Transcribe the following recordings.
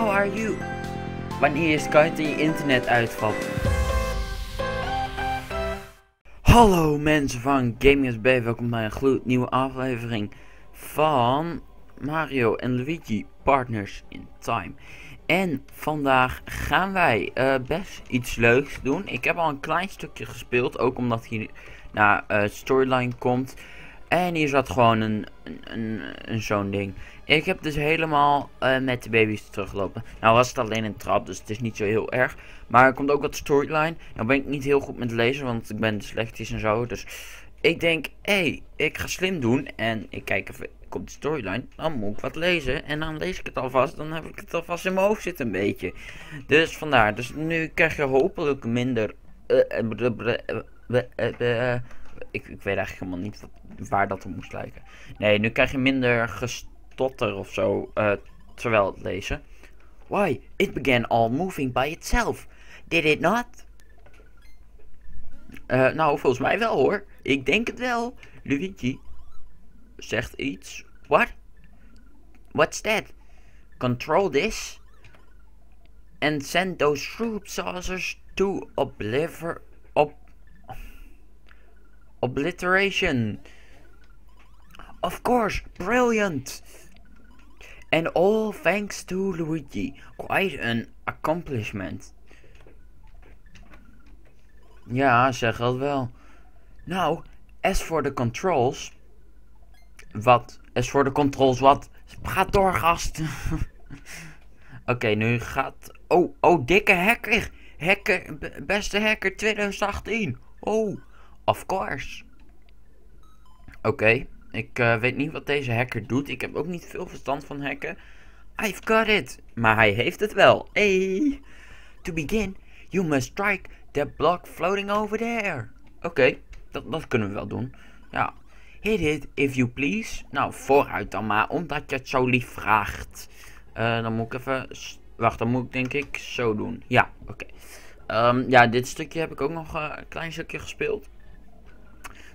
How are you? Wanneer is het je internet uitvalt? Hallo mensen van GamingSB, welkom bij een gloednieuwe aflevering van Mario en Luigi Partners in Time. En vandaag gaan wij uh, best iets leuks doen. Ik heb al een klein stukje gespeeld, ook omdat hier naar uh, storyline komt. En hier zat gewoon een, een, een, een zo'n ding. Ik heb dus helemaal uh, met de baby's teruggelopen. Nou was het alleen een trap, dus het is niet zo heel erg. Maar er komt ook wat storyline. Nou ben ik niet heel goed met lezen, want ik ben dyslectisch en zo. Dus ik denk, hé, hey, ik ga slim doen. En ik kijk even, komt de storyline. Dan moet ik wat lezen. En dan lees ik het alvast. Dan heb ik het alvast in mijn hoofd zitten een beetje. Dus vandaar. Dus nu krijg je hopelijk minder... Uh, ik, ik weet eigenlijk helemaal niet waar dat op moest lijken. Nee, nu krijg je minder of zo uh, terwijl het lezen. Why, it began all moving by itself. Did it not? Uh, nou, volgens mij wel hoor. Ik denk het wel. Luigi zegt iets. What? What's that? Control this? And send those troop saucers to obliver... Ob Obliteration. Of course, brilliant. And all thanks to Luigi. Quite an accomplishment. Ja, zeg dat wel. Nou, as for the controls. Wat? As for the controls, wat? Ga door, gast. Oké, nu gaat... Oh, oh, dikke hacker. Hacker, beste hacker 2018. Oh. Of course. Oké, ik uh, weet niet wat deze hacker doet. Ik heb ook niet veel verstand van hacken. I've got it. Maar hij heeft het wel. Hey. To begin, you must strike that block floating over there. Oké, dat, dat kunnen we wel doen. Ja. Hit it if you please. Nou, vooruit dan maar, omdat je het zo lief vraagt. Uh, dan moet ik even... Wacht, dan moet ik denk ik zo doen. Ja, oké. Um, ja, dit stukje heb ik ook nog uh, een klein stukje gespeeld.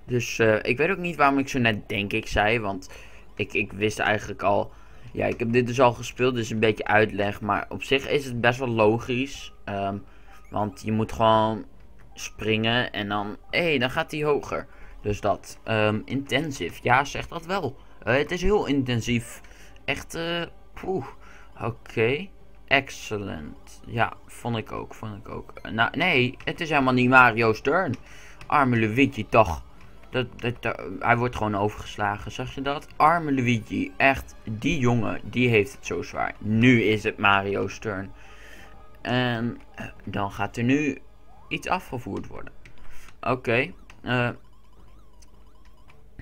Dus uh, ik weet ook niet waarom ik zo net denk ik zei. Want ik, ik wist eigenlijk al. Ja, ik heb dit dus al gespeeld. Dus een beetje uitleg. Maar op zich is het best wel logisch. Um, want je moet gewoon springen. En dan. Hé, hey, dan gaat hij hoger. Dus dat. Um, intensief. Ja, zeg dat wel. Uh, het is heel intensief. Echt. Uh, Oké. Excellent. Ja, vond ik ook. Vond ik ook. nou, nee, het is helemaal niet Mario's turn. Arme Luigi toch. Dat, dat, hij wordt gewoon overgeslagen, zag je dat? Arme Luigi, echt, die jongen, die heeft het zo zwaar. Nu is het Mario's turn. En eh, dan gaat er nu iets afgevoerd worden. Oké. Uh,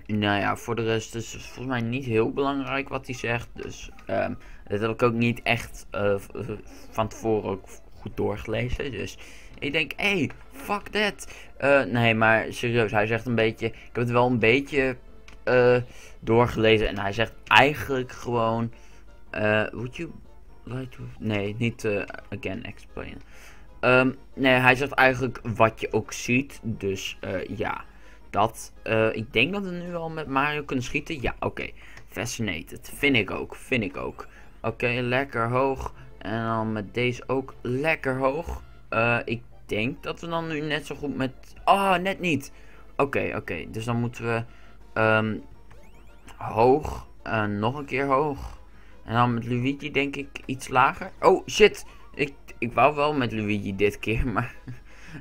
nou ja, voor de rest is het volgens mij niet heel belangrijk wat hij zegt. Dus um, dat heb ik ook niet echt uh, van tevoren ook goed doorgelezen. Dus ik denk, hé, hey, fuck that. Uh, nee, maar serieus, hij zegt een beetje... Ik heb het wel een beetje uh, doorgelezen. En hij zegt eigenlijk gewoon... Uh, would you like to... Nee, niet again explain. Um, nee, hij zegt eigenlijk wat je ook ziet. Dus ja, dat... ik denk dat we nu al met Mario kunnen schieten. Ja, oké. Fascinated. Vind ik ook. Vind ik ook. Oké, lekker hoog. En dan met deze ook lekker hoog. Uh, ik denk dat we dan nu net zo goed met... Oh, net niet. Oké, oké. Dus dan moeten we um, hoog. Uh, nog een keer hoog. En dan met Luigi denk ik iets lager. Oh, shit. Ik, ik wou wel met Luigi dit keer, maar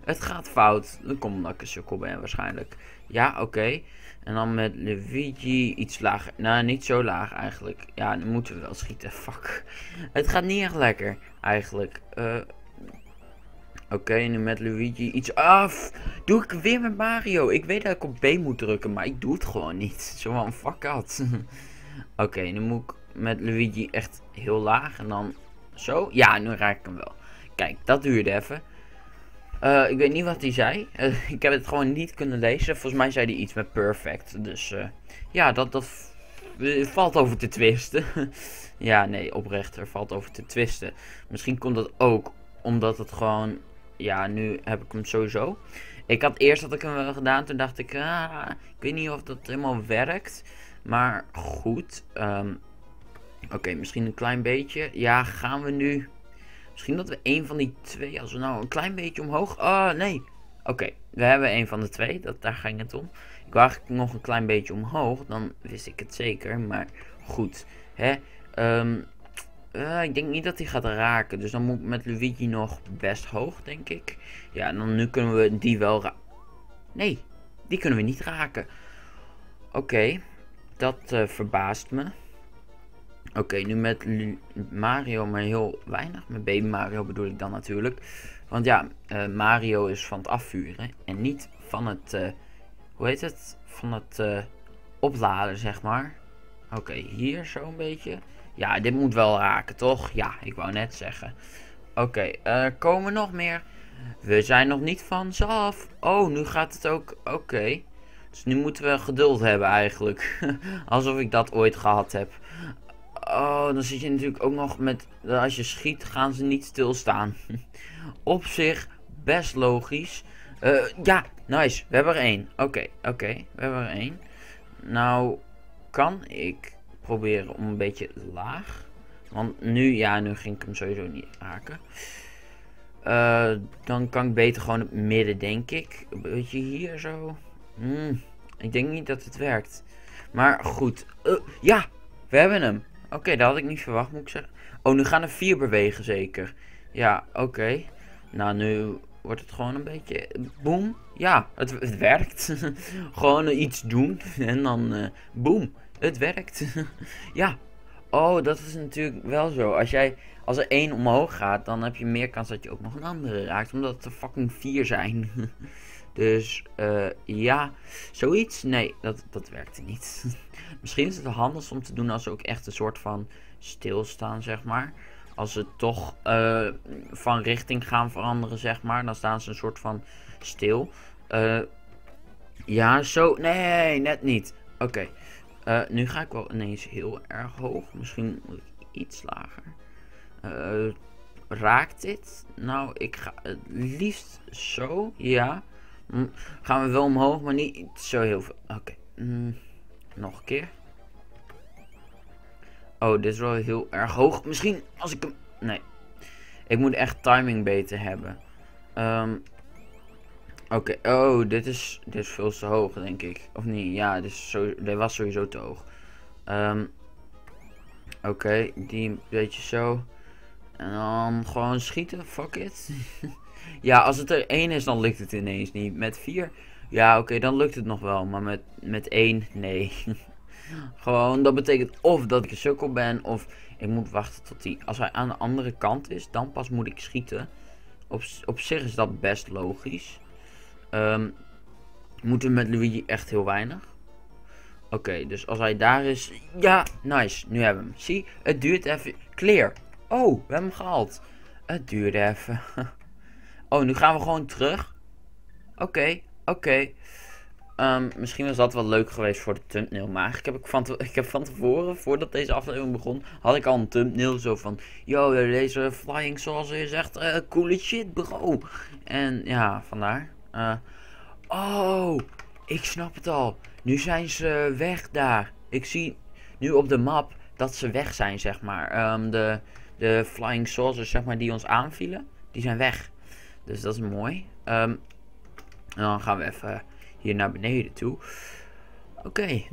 het gaat fout. Dan komt omdat ik een sukkel ben waarschijnlijk. Ja, oké. En dan met Luigi iets lager. Nou, niet zo laag eigenlijk. Ja, dan moeten we wel schieten. Fuck. Het gaat niet echt lekker, eigenlijk. Uh, Oké, nu met Luigi iets af. Doe ik weer met Mario. Ik weet dat ik op B moet drukken, maar ik doe het gewoon niet. Zo van, fuck out. Oké, nu moet ik met Luigi echt heel laag en dan zo. Ja, nu raak ik hem wel. Kijk, dat duurde even. Uh, ik weet niet wat hij zei. Uh, ik heb het gewoon niet kunnen lezen. Volgens mij zei hij iets met perfect. Dus uh, ja, dat, dat valt over te twisten. ja, nee, oprecht. Er valt over te twisten. Misschien komt dat ook omdat het gewoon ja, nu heb ik hem sowieso. Ik had eerst dat ik hem wel gedaan. Toen dacht ik, ah, ik weet niet of dat helemaal werkt. Maar goed. Um, Oké, misschien een klein beetje. Ja, gaan we nu... Misschien dat we een van die twee, als we nou een klein beetje omhoog... Oh, nee. Oké, we hebben een van de twee. Dat, daar ging het om. Ik wou eigenlijk nog een klein beetje omhoog. Dan wist ik het zeker. Maar goed. Hè. Ehm, eh, ik denk niet dat hij gaat raken. Dus dan moet ik met Luigi nog best hoog, denk ik. Ja, en dan nu kunnen we die wel raken. Nee, die kunnen we niet raken. Oké, dat uh, verbaast me. Oké, nu met Mario maar heel weinig. Met Baby Mario bedoel ik dan natuurlijk. Want ja, uh, Mario is van het afvuren. En niet van het, uh, hoe heet het? Van het uh, opladen, zeg maar. Oké, hier zo een beetje. Ja, dit moet wel raken, toch? Ja, ik wou net zeggen. Oké, er komen nog meer. We zijn nog niet van af. Oh, nu gaat het ook. Oké. Dus nu moeten we geduld hebben eigenlijk. Alsof ik dat ooit gehad heb. Oh, dan zit je natuurlijk ook nog met... Als je schiet, gaan ze niet stilstaan. Op zich, best logisch. Uh, ja, nice. We hebben er één. Oké, oké. we hebben er één. Nou, kan ik proberen om een beetje laag... Want nu, ja, nu ging ik hem sowieso niet raken. Uh, dan kan ik beter gewoon het midden, denk ik. Een beetje hier zo. Hmm, ik denk niet dat het werkt. Maar goed. Uh, ja, we hebben hem. Oké, dat had ik niet verwacht, moet ik zeggen. Oh, nu gaan er vier bewegen zeker. Ja, oké. Nou, nu wordt het gewoon een beetje... Boom. Ja, het, het werkt. gewoon iets doen. En dan... Uh, boom. Het werkt. ja. Oh, dat is natuurlijk wel zo. Als jij... Als er één omhoog gaat, dan heb je meer kans dat je ook nog een andere raakt. Omdat het er fucking vier zijn. Dus, uh, ja. Zoiets? Nee, dat, dat werkte niet. Misschien is het handig om te doen als ze ook echt een soort van stilstaan, zeg maar. Als ze toch uh, van richting gaan veranderen, zeg maar. Dan staan ze een soort van stil. Uh, ja, zo. Nee, net niet. Oké. Nu ga ik wel ineens heel erg hoog. Misschien moet ik iets lager. raakt dit? Nou, ik ga het liefst zo. Ja. Hm, gaan we wel omhoog, maar niet zo heel veel. Oké. Mm. Nog een keer. Oh, dit is wel heel erg hoog. Misschien als ik hem... Nee. Ik moet echt timing beter hebben. Um, Oké, oh, dit is, dit is veel te hoog, denk ik. Of niet? Ja, dit, is zo, dit was sowieso te hoog. Um, Oké, die een beetje zo. En dan gewoon schieten, fuck it. ja, als het er één is, dan lukt het ineens niet. Met vier ja, oké, dan lukt het nog wel. Maar met, met één, nee. Gewoon, dat betekent of dat ik een sukkel ben, of ik moet wachten tot hij... Als hij aan de andere kant is, dan pas moet ik schieten. Op, op zich is dat best logisch. Um, moeten we met Luigi echt heel weinig. Oké, dus als hij daar is... Ja, nice. Nu hebben we hem. Zie, het duurt even... Clear. Oh, we hebben hem gehaald. Het duurde even. oh, nu gaan we gewoon terug. Oké, Oké. Um, misschien was dat wel leuk geweest voor de thumbnail. Maar eigenlijk heb ik van, ik heb van tevoren, voordat deze aflevering begon, had ik al een thumbnail zo van... Yo, deze flying saucer is echt uh, coole shit, bro. En ja, vandaar. Uh, oh, ik snap het al. Nu zijn ze weg daar. Ik zie nu op de map dat ze weg zijn, zeg maar. Um, de, de flying saucers, zeg maar, die ons aanvielen, die zijn weg. Dus dat is mooi. Um, en dan gaan we even hier naar beneden toe. Oké, okay,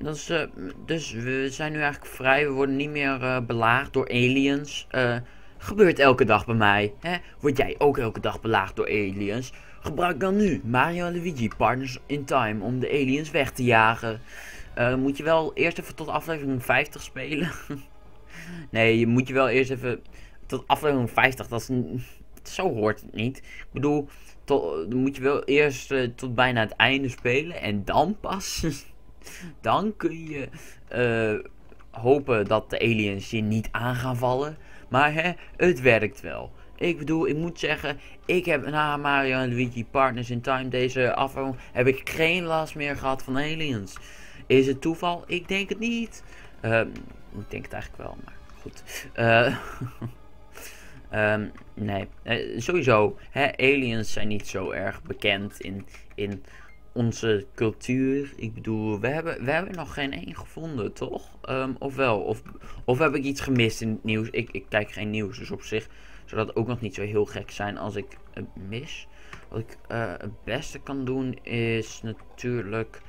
dus, we zijn nu eigenlijk vrij. We worden niet meer uh, belaagd door aliens. Uh, gebeurt elke dag bij mij. Hè? Word jij ook elke dag belaagd door aliens? Gebruik dan nu Mario en Luigi Partners in Time om de aliens weg te jagen. moet je wel eerst even tot aflevering 50 spelen? nee, je moet je wel eerst even tot aflevering 50. Dat is, zo hoort het niet. Ik bedoel, dan moet je wel eerst uh, tot bijna het einde spelen. En dan pas. dan kun je uh, hopen dat de aliens je niet aan gaan vallen. Maar hè, het werkt wel. Ik bedoel, ik moet zeggen, ik heb na Mario en Luigi Partners in Time deze aflevering heb ik geen last meer gehad van aliens. Is het toeval? Ik denk het niet. Uh, ik denk het eigenlijk wel, maar goed. Uh, Um, nee, uh, sowieso. Hè, aliens zijn niet zo erg bekend in, in onze cultuur. Ik bedoel, we hebben, we hebben nog geen één gevonden, toch? Um, of wel? Of, of heb ik iets gemist in het nieuws? Ik, ik kijk geen nieuws, dus op zich zou dat ook nog niet zo heel gek zijn als ik het mis. Wat ik uh, het beste kan doen is natuurlijk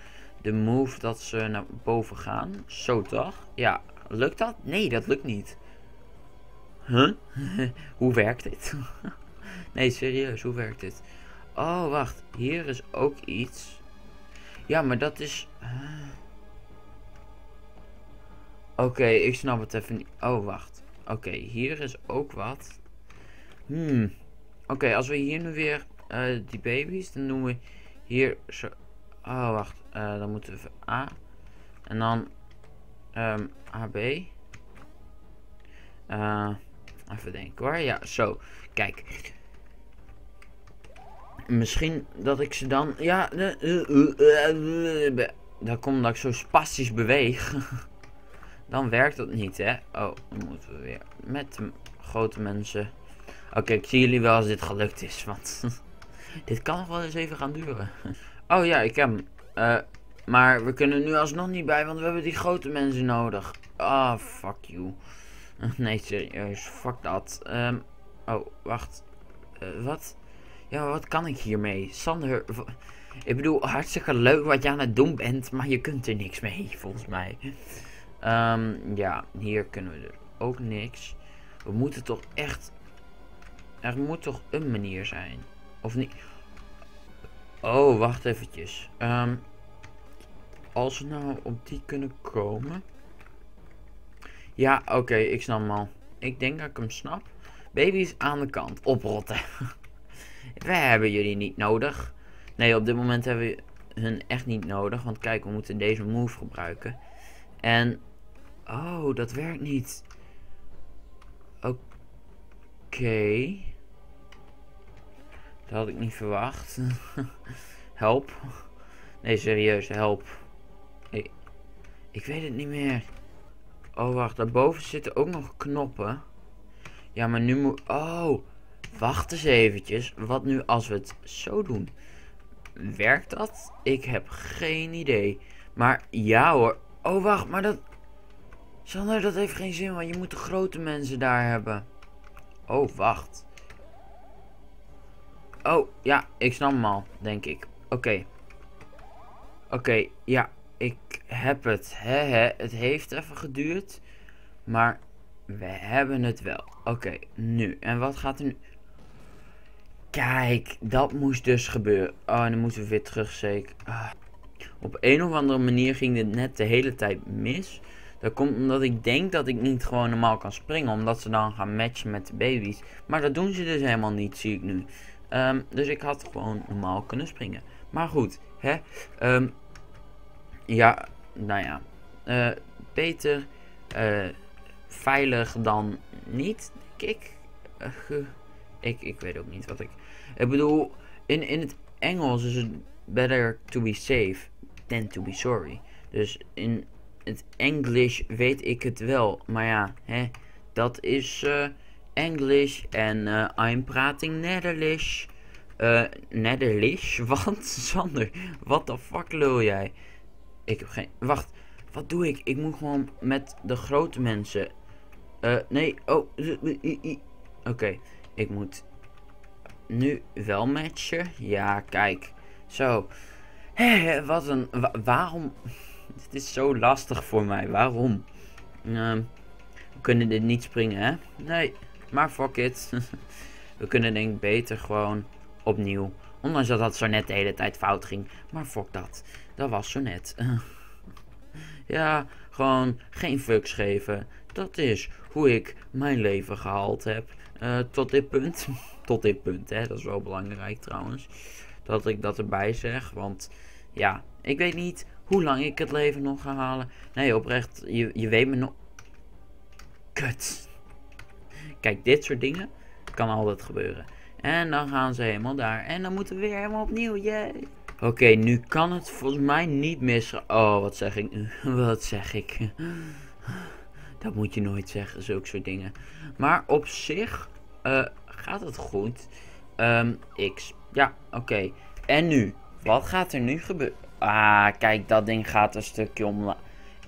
de move dat ze naar boven gaan. Zo toch? Ja, lukt dat? Nee, dat lukt niet. Huh? hoe werkt dit? nee, serieus, hoe werkt dit? Oh, wacht. Hier is ook iets. Ja, maar dat is... Oké, ik snap het even niet. Oh, wacht. Oké, hier is ook wat. Hmm. Oké, als we hier nu weer uh, die baby's, dan doen we hier zo... Oh, wacht. Uh, dan moeten we A. En dan um, AB. Uh, even denken hoor. Ja, zo. Kijk. Misschien dat ik ze dan... Ja, dat komt dat ik zo spastisch beweeg. dan werkt dat niet, hè. Oh, dan moeten we weer met de grote mensen... Oké, ik zie jullie wel als dit gelukt is, want... dit kan nog wel eens even gaan duren. oh ja, ik heb hem. Uh, maar we kunnen nu alsnog niet bij, want we hebben die grote mensen nodig. Ah, oh, fuck you. nee, serieus, fuck dat. Um, oh, wacht. Uh, wat? Ja, wat kan ik hiermee? Sander, ik bedoel, hartstikke leuk wat je aan het doen bent, maar je kunt er niks mee, volgens mij. Um, ja, hier kunnen we er ook niks. We moeten toch echt... Er moet toch een manier zijn? Of niet? Oh, wacht eventjes. Um, als we nou op die kunnen komen... Ja, oké, ik snap hem al. Ik denk dat ik hem snap. Baby's aan de kant. Oprotten. We hebben jullie niet nodig. Nee, op dit moment hebben we hun echt niet nodig. Want kijk, we moeten deze move gebruiken. En... Oh, dat werkt niet. Oké. Dat had ik niet verwacht. help. Nee, serieus, help. Ik, ik weet het niet meer. Oh, wacht. Daarboven zitten ook nog knoppen. Ja, maar nu moet... Oh, Wacht eens eventjes. Wat nu als we het zo doen? Werkt dat? Ik heb geen idee. Maar ja hoor. Oh wacht, maar dat... Sander, dat heeft geen zin, want je moet de grote mensen daar hebben. Oh, wacht. Oh, ja, ik snap hem al, denk ik. Oké. Oké, ja, heb het. He, he, het heeft even geduurd. Maar we hebben het wel. Oké, nu. En wat gaat er nu? Kijk, dat moest dus gebeuren. Oh, en dan moeten we weer terug, zeker. Ah. Op een of andere manier ging dit net de hele tijd mis. Dat komt omdat ik denk dat ik niet gewoon normaal kan springen. Omdat ze dan gaan matchen met de baby's. Maar dat doen ze dus helemaal niet, zie ik nu. Um, dus ik had gewoon normaal kunnen springen. Maar goed, hè. Um, ja, nou ja. Uh, beter uh, veilig dan niet, denk ik. Uh, ik. Ik weet ook niet wat ik... Ik bedoel, in, in het Engels is het better to be safe than to be sorry. Dus in het Engels weet ik het wel. Maar ja, hè, dat is English en I'm prating Nederlands. Nederlands? Wat? Sander, wat de fuck lul jij? Ik heb geen... Wacht, wat doe ik? Ik moet gewoon met de grote mensen... Uh, nee, oh... Oké, ik moet nu wel matchen. Ja, kijk. Zo. Wat een... waarom... Dit is zo lastig voor mij. Waarom? Uh, we kunnen dit niet springen, hè? Nee. Maar fuck it. we kunnen denk ik beter gewoon opnieuw. Ondanks dat dat zo net de hele tijd fout ging. Maar fuck dat. Dat was zo net. ja, gewoon geen fucks geven. Dat is hoe ik mijn leven gehaald heb. Uh, tot dit punt. tot dit punt, hè. Dat is wel belangrijk trouwens. Dat ik dat erbij zeg. Want ja, ik weet niet hoe lang ik het leven nog ga halen. Nee, oprecht, je, je weet me nog... Kut. Kijk, dit soort dingen kan altijd gebeuren. En dan gaan ze helemaal daar. En dan moeten we weer helemaal opnieuw. Yay. Oké, nu kan het volgens mij niet misgaan. Oh, wat zeg ik nu? Wat zeg ik? Dat moet je nooit zeggen, zulke soort dingen. Maar op zich uh, gaat het goed. Um, X. Ja, oké. En nu? Wat gaat er nu gebeuren? Ah, kijk, dat ding gaat een stukje omlaag.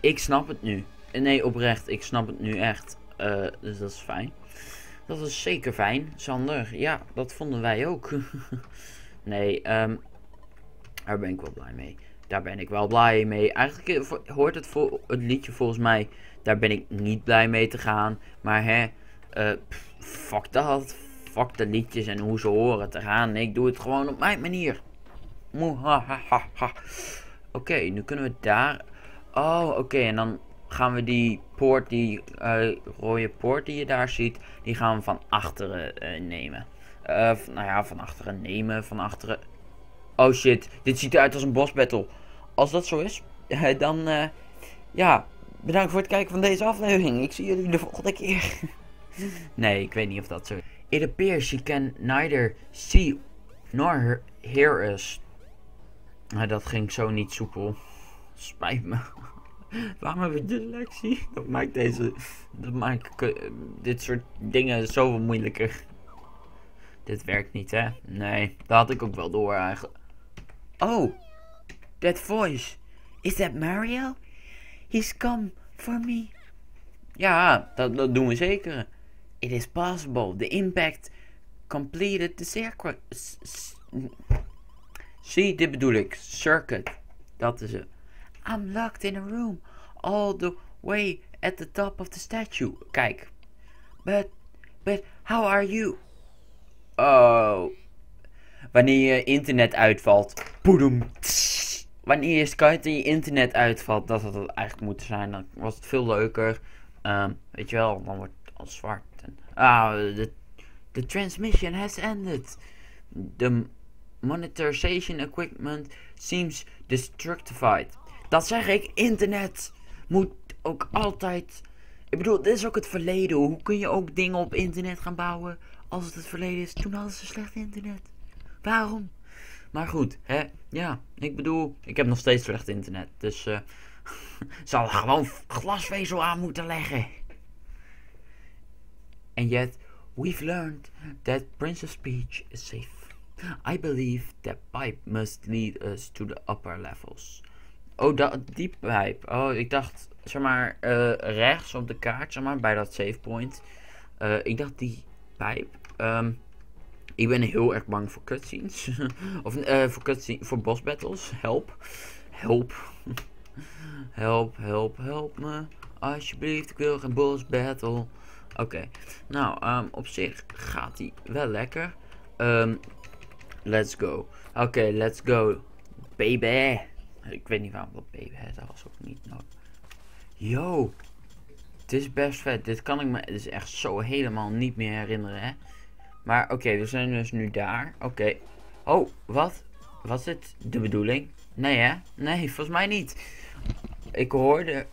Ik snap het nu. Nee, oprecht, ik snap het nu echt. Uh, dus dat is fijn. Dat is zeker fijn, Sander. Ja, dat vonden wij ook. nee, um, daar ben ik wel blij mee. Daar ben ik wel blij mee. Eigenlijk eh, hoort het, voor, het liedje volgens mij. Daar ben ik niet blij mee te gaan. Maar hè, uh, fuck dat. Fuck de liedjes en hoe ze horen te gaan. ik doe het gewoon op mijn manier. Oké, nu kunnen we daar. Oh, oké. En dan gaan we die poort, die uh, rode poort die je daar ziet, die gaan we van achteren nemen. Nou ja, van achteren nemen, van achteren. Oh shit, dit ziet eruit als een boss battle. Als dat zo is, dan ja, bedankt voor het kijken van deze aflevering. Ik zie jullie de volgende keer. nee, ik weet niet of dat zo is. It appears she can neither see nor hear us. Nou, dat ging zo niet soepel. Spijt me. Waarom heb ik dyslexie? Dat maakt deze. Dat maakt dit soort dingen zoveel moeilijker. Dit werkt niet, hè? Nee, dat had ik ook wel door eigenlijk. Oh, that voice. Is that Mario? He's come for me. Ja, dat, doen we zeker. It is possible. The impact completed the circuit. Zie, dit bedoel ik. Circuit. Dat is het. I'm locked in a room all the way at the top of the statue. Kijk. But, but, how are you? Oh. Wanneer je internet uitvalt. Poedum. Wanneer je Skype en je internet uitvalt, dat had het eigenlijk moeten zijn. Dan was het veel leuker. Um, weet je wel, dan wordt het al zwart. ah, the, the transmission has ended. The monetization equipment seems destructified. Dat zeg ik, internet moet ook altijd. Ik bedoel, dit is ook het verleden. Hoe kun je ook dingen op internet gaan bouwen als het het verleden is? Toen hadden ze slecht internet. Waarom? Maar goed, hè? Ja, ik bedoel, ik heb nog steeds slecht internet. Dus uh, zal gewoon glasvezel aan moeten leggen. And yet, we've learned that Princess Peach is safe. I believe that pipe must lead us to the upper levels. Oh, dat, die pijp. Oh, ik dacht, zeg maar, uh, rechts op de kaart, zeg maar, bij dat save point. Uh, ik dacht die pijp. Um, ik ben heel erg bang voor cutscenes. of uh, voor cutscenes, voor boss battles. Help. Help. help, help, help me. Alsjeblieft, ik wil geen boss battle. Oké. Nou, um, op zich gaat die wel lekker. Um, let's go. Oké, let's go. Baby. Ik weet niet waarom dat baby dat was ook niet nodig. Yo. Het is best vet. Dit kan ik me is echt zo helemaal niet meer herinneren, hè. Maar oké, we zijn dus nu daar. Oké. Oh, wat? Was het de bedoeling? Nee, hè? Nee, volgens mij niet. Ik hoorde...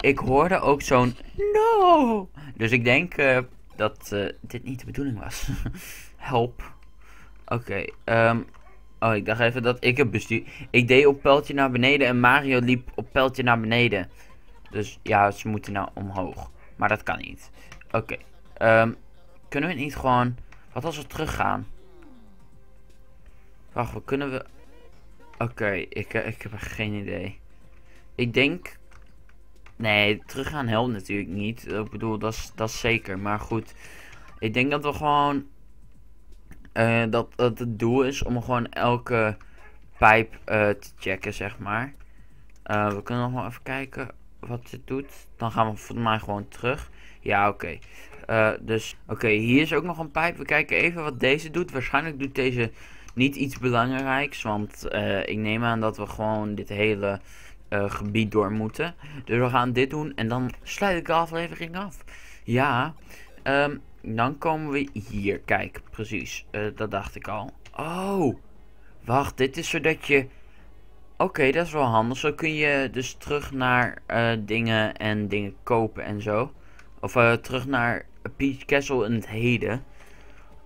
Ik hoorde ook zo'n... No! Dus ik denk uh, dat uh, dit niet de bedoeling was. Help. Oké, okay, um, Oh, ik dacht even dat ik het bestuur... Ik deed op pijltje naar beneden en Mario liep op pijltje naar beneden. Dus ja, ze moeten nou omhoog. Maar dat kan niet. Oké. Um, kunnen we niet gewoon... Wat als we teruggaan? Wacht, we kunnen we... Oké, ik, eh, ik heb geen idee. Ik denk... Nee, teruggaan helpt natuurlijk niet. Ik bedoel, dat is, dat is zeker. Maar goed. Ik denk dat we gewoon uh, dat, dat het doel is om gewoon elke pijp uh, te checken, zeg maar. Uh, we kunnen nog wel even kijken wat dit doet. Dan gaan we volgens mij gewoon terug. Ja, oké. Dus, oké, hier is ook nog een pijp. We kijken even wat deze doet. Waarschijnlijk doet deze niet iets belangrijks. Want ik neem aan dat we gewoon dit hele gebied door moeten. Dus we gaan dit doen en dan sluit ik de aflevering af. Ja, um, dan komen we hier. Kijk, precies. Dat dacht ik al. Oh, wacht. Dit is zodat je... Oké, dat is wel handig. Zo kun je dus terug naar dingen en dingen kopen en zo. Of terug naar Peach Castle in het heden.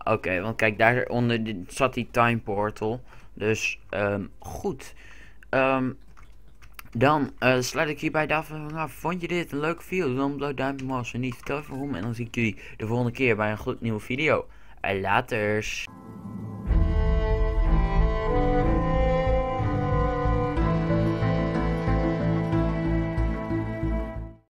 Oké, want kijk, daaronder zat die time portal. Dus, um, goed. Um, dan uh, sluit ik hierbij de af. Vond je dit een leuke video? Dan blauw duimpje omhoog je niet. Vertel even waarom. En dan zie ik jullie de volgende keer bij een gloednieuwe video. En laters.